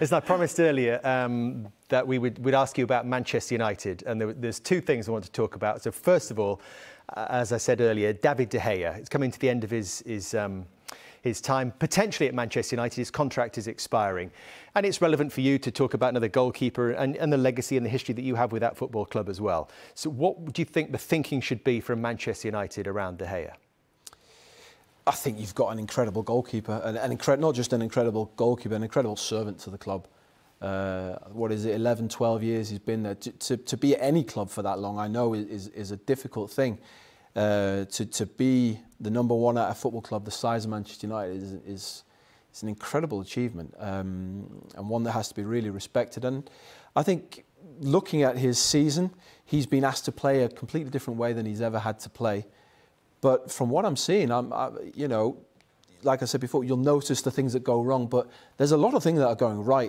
As I promised earlier, um, that we would we'd ask you about Manchester United, and there, there's two things I want to talk about. So first of all, uh, as I said earlier, David De Gea. is coming to the end of his his. Um, his time potentially at Manchester United. His contract is expiring. And it's relevant for you to talk about another goalkeeper and, and, the legacy and the history that you have with that football club as well. So, what do you think the thinking should be from Manchester United around De Gea? I think you've got an incredible goalkeeper, an, an incre- not just an incredible goalkeeper, an incredible servant to the club. Uh, what is it, 11, 12 years he's been there. To, to, to be at any club for that long, I know, is, is a difficult thing. Uh, to, to be the number one at a football club the size of Manchester United is, is, is an incredible achievement um, and one that has to be really respected. And I think looking at his season, he's been asked to play a completely different way than he's ever had to play. But from what I'm seeing, I'm, I, you know, like I said before, you'll notice the things that go wrong, but there's a lot of things that are going right.